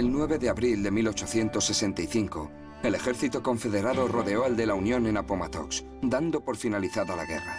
El 9 de abril de 1865, el ejército confederado rodeó al de la Unión en Appomattox, dando por finalizada la guerra.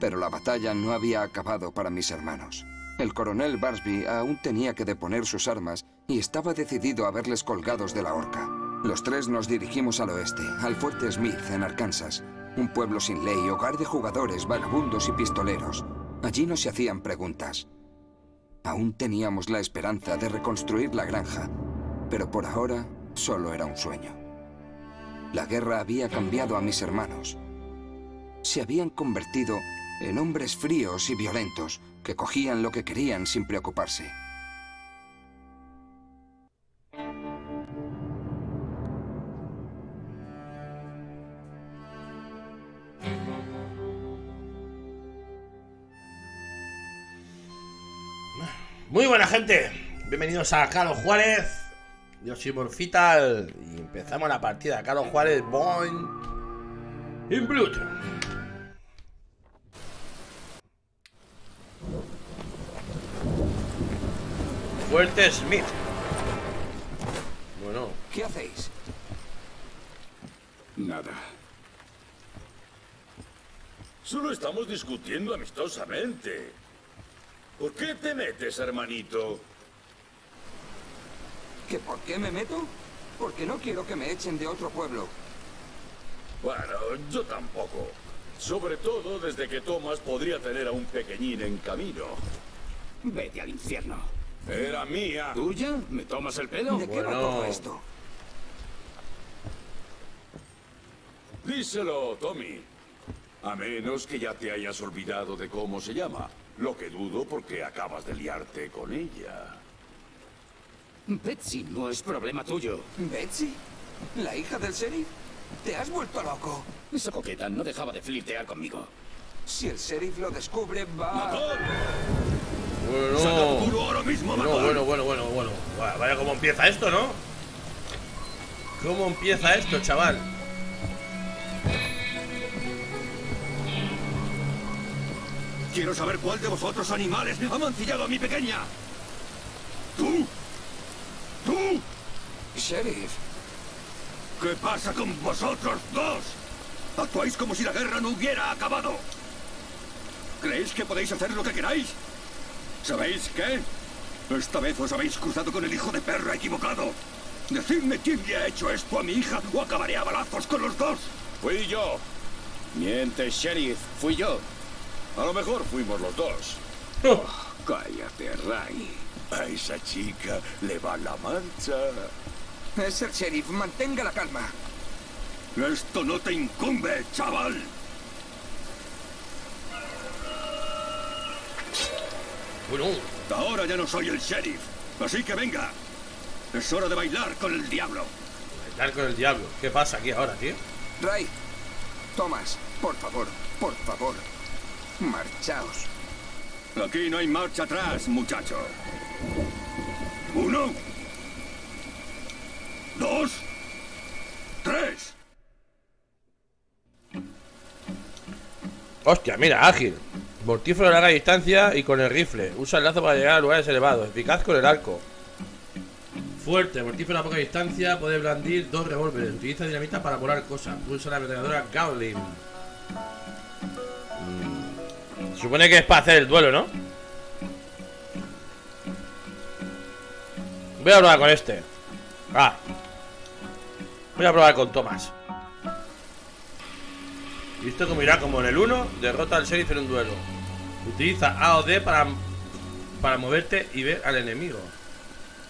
Pero la batalla no había acabado para mis hermanos. El coronel Barsby aún tenía que deponer sus armas y estaba decidido a verles colgados de la horca. Los tres nos dirigimos al oeste, al fuerte Smith, en Arkansas. Un pueblo sin ley, hogar de jugadores, vagabundos y pistoleros. Allí no se hacían preguntas. Aún teníamos la esperanza de reconstruir la granja, pero por ahora solo era un sueño. La guerra había cambiado a mis hermanos. Se habían convertido en hombres fríos y violentos que cogían lo que querían sin preocuparse. Muy buena gente, bienvenidos a Carlos Juárez. Yo soy Morfital y empezamos la partida. Carlos Juárez, Born in Blood. Fuerte Smith. Bueno, ¿Qué hacéis? Nada. Solo estamos discutiendo amistosamente. ¿Por qué te metes, hermanito? ¿Que por qué me meto? Porque no quiero que me echen de otro pueblo. Bueno, yo tampoco. Sobre todo desde que Thomas podría tener a un pequeñín en camino. Vete al infierno. Era mía. ¿Tuya? ¿Me tomas el pelo? ¿De qué va Bueno. todo esto? Díselo, Tommy. A menos que ya te hayas olvidado de cómo se llama. Lo que dudo porque acabas de liarte con ella. Betsy no es problema tuyo. ¿Betsy? ¿La hija del sheriff? ¿Te has vuelto loco? Esa coqueta no dejaba de flirtear conmigo. Si el sheriff lo descubre, va... ¡Matón! bueno. ¡Saca tu culo ahora mismo, Bueno, bueno, bueno, bueno, bueno. Vaya cómo empieza esto, ¿no? ¿Cómo empieza esto, chaval? Quiero saber cuál de vosotros animales ha mancillado a mi pequeña. ¿Tú? ¿Tú? Sheriff, ¿Qué pasa con vosotros dos? Actuáis como si la guerra no hubiera acabado. ¿Creéis que podéis hacer lo que queráis? ¿Sabéis qué? Esta vez os habéis cruzado con el hijo de perra equivocado. Decidme quién le ha hecho esto a mi hija o acabaré a balazos con los dos. Fui yo. Miente, sheriff. Fui yo. A lo mejor fuimos los dos. Cállate, Ray. A esa chica le va la mancha. es el sheriff. Mantenga la calma. Esto no te incumbe, chaval. Bueno, Ahora ya no soy el sheriff. Así que venga. Es hora de bailar con el diablo. bailar con el diablo. ¿Qué pasa aquí ahora, tío? Ray, Thomas, por favor, por favor. Marchaos. Aquí no hay marcha atrás, muchacho. Uno. Dos. Tres. Hostia, mira, ágil. Mortífero a larga distancia y con el rifle. Usa el lazo para llegar a lugares elevados. Eficaz con el arco. Fuerte, mortífero a poca distancia. Puede blandir dos revólveres. Utiliza dinamita para volar cosas. Usa la ametralladora Gauling. Supone que es para hacer el duelo, ¿no? Voy a probar con este. Ah. Voy a probar con Thomas. Visto como irá como en el 1, derrota al sheriff en un duelo. Utiliza A o D para, para moverte y ver al enemigo.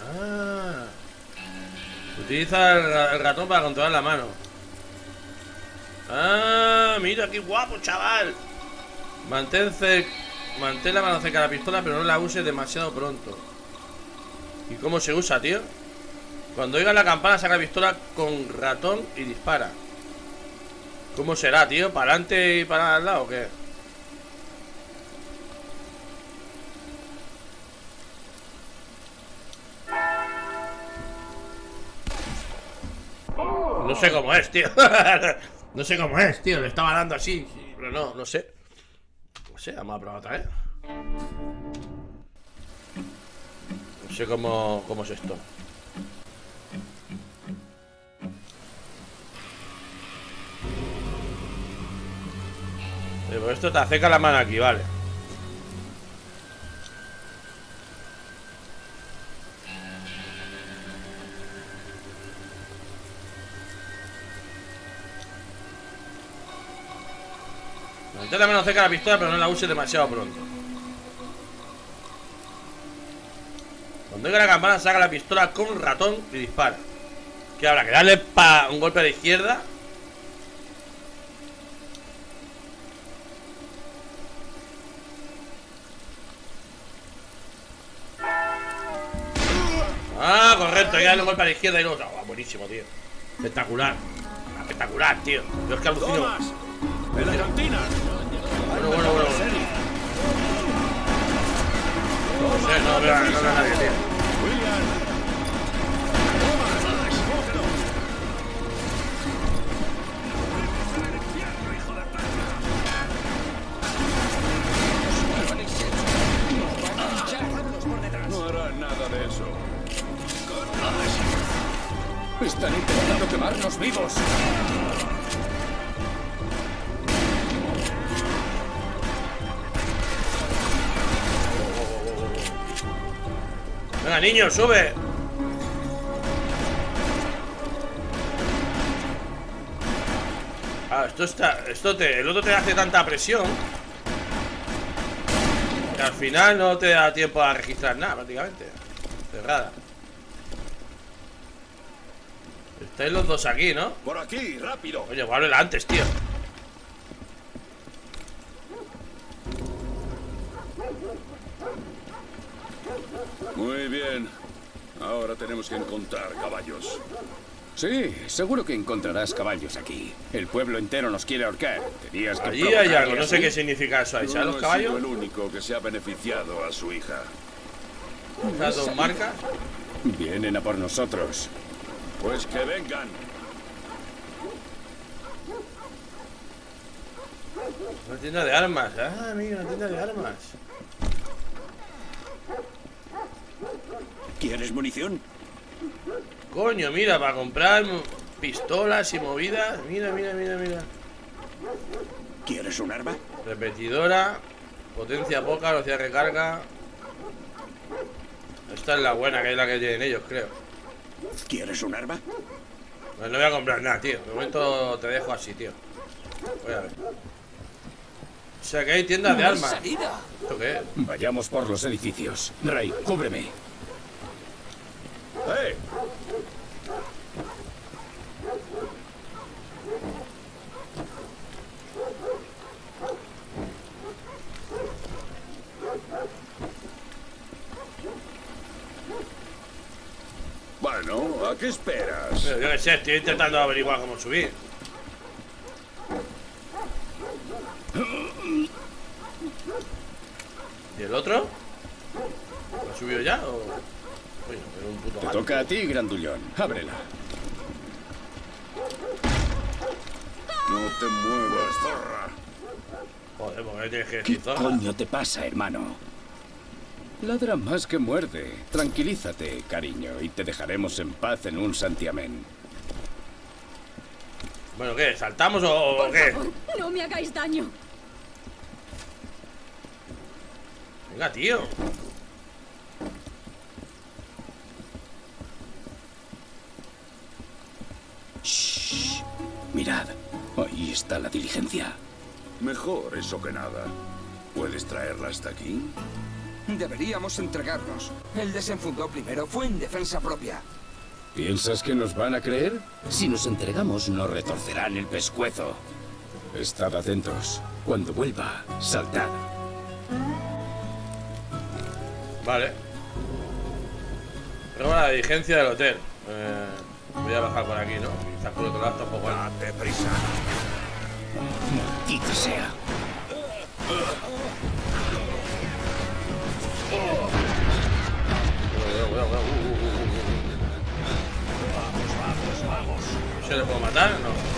Ah. Utiliza el, el ratón para controlar la mano. Ah, mira qué guapo, chaval. Mantén, mantén la mano cerca de la pistola, pero no la uses demasiado pronto. ¿Y cómo se usa, tío? Cuando oiga la campana, saca la pistola con ratón y dispara. ¿Cómo será, tío? ¿Para adelante y para al lado o qué? No sé cómo es, tío. no sé cómo es, tío. Le estaba dando así. sí, Pero no, no sé. Sí, vamos a probar otra vez. No sé cómo, cómo es esto. Pero esto te acerca la mano aquí, vale. Mantén la mano cerca la pistola, pero no la uses demasiado pronto. Cuando oiga la campana, saca la pistola con ratón y dispara. Que habrá que darle pa un golpe a la izquierda. Ah, correcto, ya darle un golpe a la izquierda y luego. Ah, buenísimo, tío. Espectacular. Espectacular, tío. Yo es que alucino. ¡En la cantina! Bueno, bueno, bueno. No sé, no veo, no veo a nadie, tío. Niño, sube. Ah, esto está. Esto te. El otro te hace tanta presión. Que al final no te da tiempo a registrar nada, prácticamente. Cerrada. Estáis los dos aquí, ¿no? Por aquí, rápido. Oye, vábrela antes, tío. Muy bien. Ahora tenemos que encontrar caballos. Sí, seguro que encontrarás caballos aquí. El pueblo entero nos quiere ahorcar. Tenías que Allí hay algo, no sé qué significa eso. ¿Sabes no los he sido caballos? el único que se ha beneficiado a su hija. Esas dos marcas. Vienen a por nosotros. Pues que vengan. Una tienda de armas. Ah, mira, una tienda de armas. ¿Quieres munición? Coño, mira, para comprar pistolas y movidas. Mira, mira, mira, mira. ¿Quieres un arma? Repetidora. Potencia poca, velocidad de recarga. Esta es la buena, que es la que tienen ellos, creo. ¿Quieres un arma? Pues no voy a comprar nada, tío. De momento te dejo así, tío. Voy a ver. O sea que hay tiendas de armas. ¿Esto qué es? Vayamos por los edificios. Rey, cúbreme. Bueno, ¿a qué esperas? Yo qué sé, estoy intentando averiguar cómo subir. ¿Y el otro? ¿Lo ha subido ya o.? Uy, pero un puto Te gato. Toca a ti, grandullón. Ábrela. No te muevas, zorra. Joder, ¿por qué tienes que ¿Qué decir zorra? coño te pasa, hermano? Ladra más que muerde. Tranquilízate, cariño, y te dejaremos en paz en un santiamén. Bueno, ¿qué? ¿Saltamos o, o Por qué? favor, no me hagáis daño. Venga, tío. Está la diligencia. Mejor eso que nada. ¿Puedes traerla hasta aquí? Deberíamos entregarnos. El desenfundó primero. Fue en defensa propia. ¿Piensas que nos van a creer? Si nos entregamos, nos retorcerán el pescuezo. Estad atentos. Cuando vuelva, saltad. Vale. Prueba la diligencia del hotel. Eh, voy a bajar por aquí, ¿no? Quizás por otro lado tampoco. Date prisa. Maldita sea. Uh, uh, uh. ¿Se le puedo matar? No.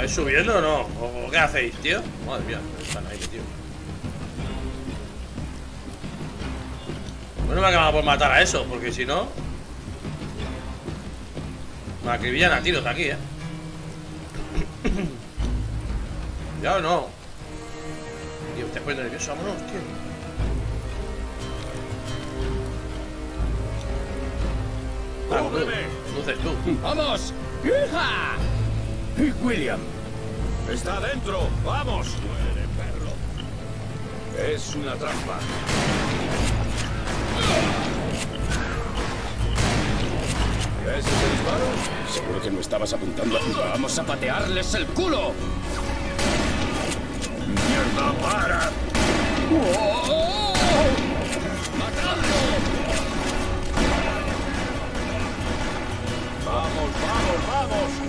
¿Estáis subiendo o no? ¿O qué hacéis, tío? Madre mía, están ahí, tío. Bueno, me acaba por matar a eso, porque si no. Me acribillan a tiros aquí, eh. ¿Ya o no? Tío, estoy poniendo nervioso, vámonos, tío. Ah, luz, luces tú. ¡Vamos! ¡Hija! Y William. ¡Está dentro! ¡Vamos! Muere, perro. Es una trampa. ¿Ves ese disparo? Seguro que no estabas apuntando a... ¡Vamos a patearles el culo! ¡Mierda, para! ¡Oh! ¡Matadlo! ¡Vamos, vamos, vamos!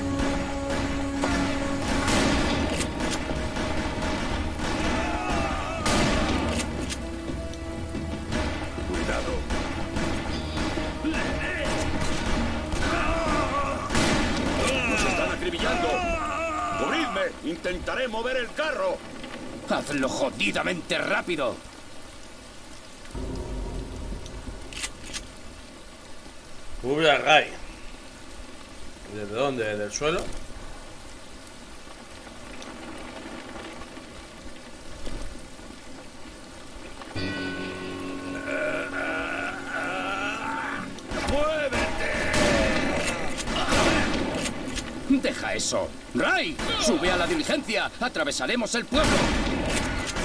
¡Cubridme! ¡Intentaré mover el carro! ¡Hazlo jodidamente rápido! Cubre al Ray. ¿Desde dónde? ¿Desde el suelo? Eso! ¡Ray! ¡Sube a la diligencia! ¡Atravesaremos el pueblo!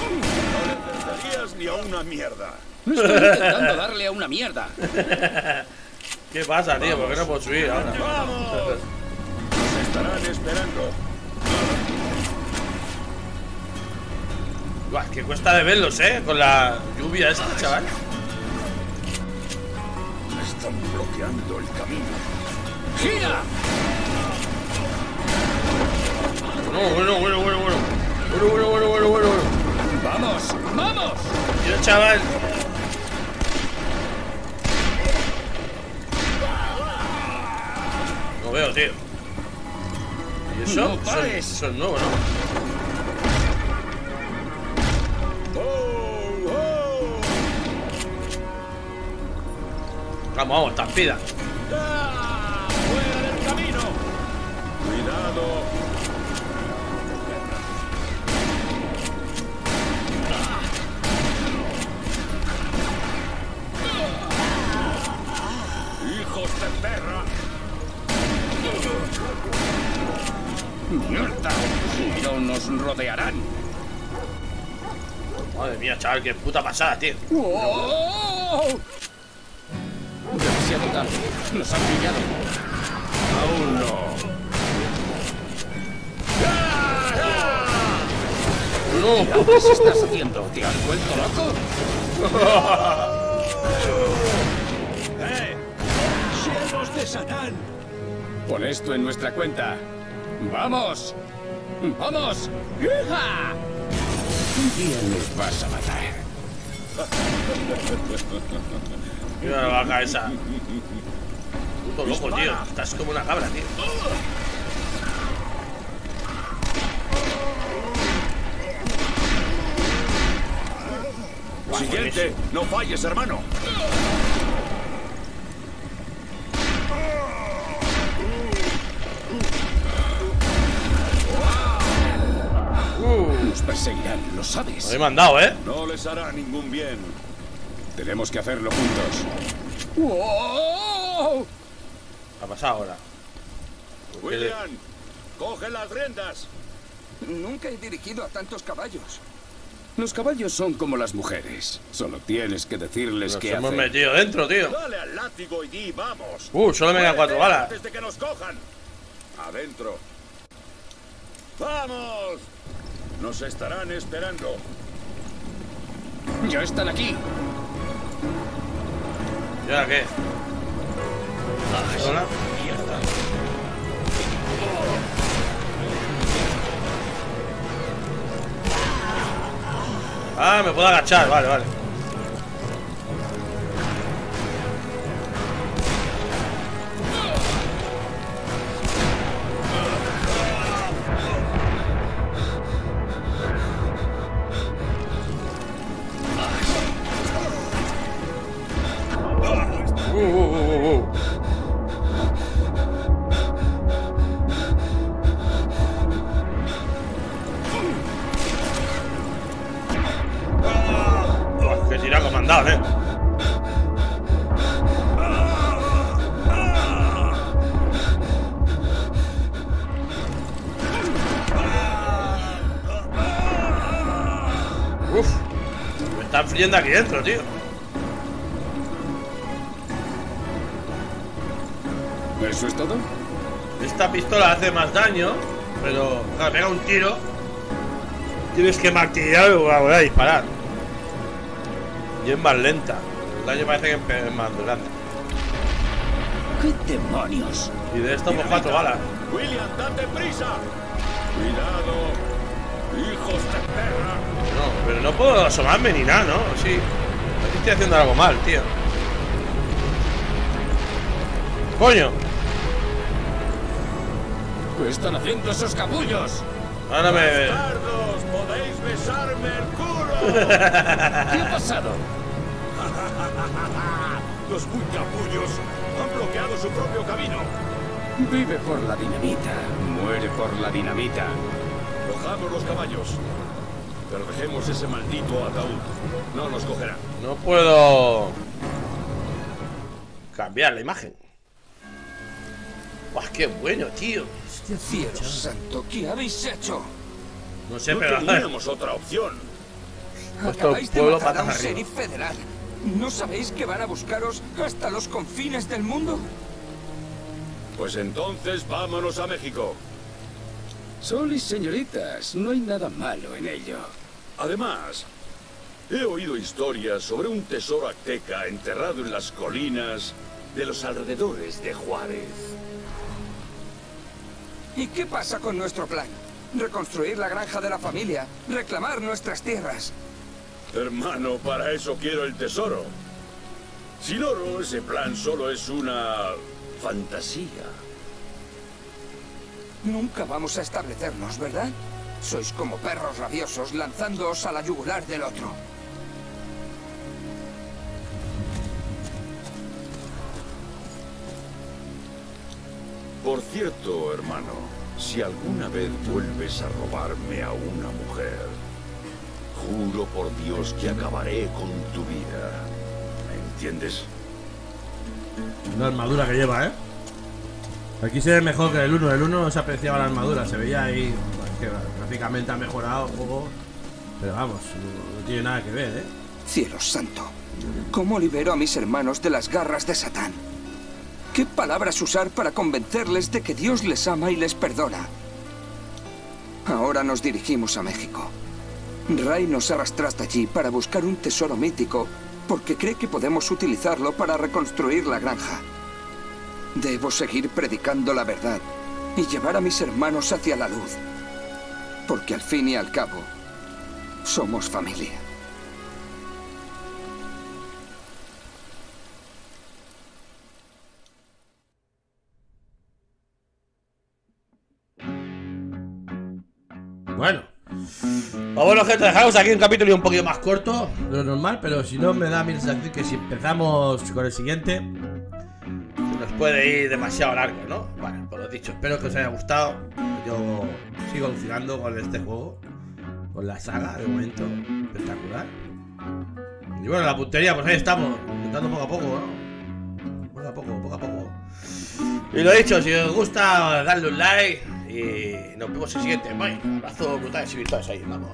No le acertarías ni a una mierda. Estoy intentando darle a una mierda. ¿Qué pasa, tío? ¿Por qué no puedo subir ahora? ¡Vamos! Nos estarán esperando. Buah, que cuesta de verlos, ¿eh? Con la lluvia esta, chaval. Están bloqueando el camino. ¡Gira! No, bueno, bueno, bueno, bueno. Bueno, bueno, bueno, bueno, bueno. bueno. ¡Vamos! ¡Vamos! Tío, chaval. No veo, tío. ¿Y eso? No Eso- es nuevo, ¿no? ¡Oh, oh! Vamos, vamos, estampida. ¡Fuera del camino! ¡Cuidado! Perra! ¡Mierda! No nos rodearán. Madre mía, chaval, qué puta pasada, tío. ¡Oh! Demasiado tarde. Nos han pillado. ¡Aún no! No. ¿Qué estás haciendo? ¿Te has vuelto loco? de Satán! Pon esto en nuestra cuenta. ¡Vamos! ¡Vamos! ¡Hija! Un día nos vas a matar. Mira la vaca esa. Puto loco, tío. Estás como una cabra, tío. Siguiente, no falles, hermano. Lo lo sabes. he mandado, ¿eh? No les hará ningún bien. Tenemos que hacerlo juntos. ¿Qué ha pasado ahora? William, coge las riendas. Nunca he dirigido a tantos caballos. Los caballos son como las mujeres. Solo tienes que decirles Nos qué hemos hacer. metido dentro, tío. Dale al látigo y di, vamos. Uh, solo me quedan cuatro balas. Antes de que nos cojan. Adentro. ¡Vamos! Nos estarán esperando. Ya están aquí. ¿Y ahora qué? ¿Hola? Ah, me puedo agachar, vale, vale. Yendo aquí dentro, tío. ¿Eso es todo? Esta pistola hace más daño, pero claro, pega un tiro. Tienes que martillar o volver a disparar. Y es más lenta. El daño parece que es más grande. ¿Qué demonios? Y de esto, pues cuatro balas. William, date prisa. Cuidado. Hijos de perra. Pero no puedo asomarme ni nada, ¿no? Sí. Aquí estoy haciendo algo mal, tío. ¡Coño! ¿Qué están haciendo esos capullos? Ahora me. Bastardos, podéis besarme el culo. ¿Qué ha pasado? Los muy capullos han bloqueado su propio camino. Vive por la dinamita, muere por la dinamita. Cojamos los caballos. Pero dejemos ese maldito ataúd. No nos cogerá. No puedo. cambiar la imagen. ¡Guau, qué bueno, tío! Cielo santo, ¿qué habéis hecho? No sé, No pero. teníamos otra opción. Puesto Acabáis de pueblo matar a un sheriff federal. ¿No sabéis que van a buscaros hasta los confines del mundo? Pues entonces vámonos a México. Solis señoritas, no hay nada malo en ello. Además, he oído historias sobre un tesoro azteca enterrado en las colinas de los alrededores de Juárez. ¿Y qué pasa con nuestro plan? Reconstruir la granja de la familia, reclamar nuestras tierras. Hermano, para eso quiero el tesoro. Sin oro, ese plan solo es una fantasía. Nunca vamos a establecernos, ¿verdad? Sois como perros rabiosos lanzándoos a la yugular del otro. Por cierto, hermano, si alguna vez vuelves a robarme a una mujer, juro por Dios que acabaré con tu vida. ¿Me entiendes? La armadura que lleva, ¿eh? Aquí se ve mejor que el 1. El 1 no se apreciaba la armadura, se veía ahí. Es que gráficamente ha mejorado. Pero vamos, no, tiene nada que ver, ¿eh? Cielo santo, ¿cómo libero a mis hermanos de las garras de Satán? ¿Qué palabras usar para convencerles de que Dios les ama y les perdona? Ahora nos dirigimos a México. Ray nos arrastra hasta allí para buscar un tesoro mítico porque cree que podemos utilizarlo para reconstruir la granja. Debo seguir predicando la verdad y llevar a mis hermanos hacia la luz. Porque al fin y al cabo, somos familia. Bueno. Bueno, gente, dejamos aquí un capítulo un poquito más corto de lo normal, pero si no me da mi sensación que si empezamos con el siguiente, puede ir demasiado largo, ¿no? Bueno, por lo dicho, espero que os haya gustado. Yo sigo alucinando con este juego, con la saga, de momento, espectacular. Y bueno, la puntería, pues ahí estamos, intentando poco a poco, ¿no? Poco a poco, poco a poco. Y lo dicho, si os gusta, dadle un like y nos vemos en el siguiente. Bye. Abrazo brutal y virtuales ahí, vamos.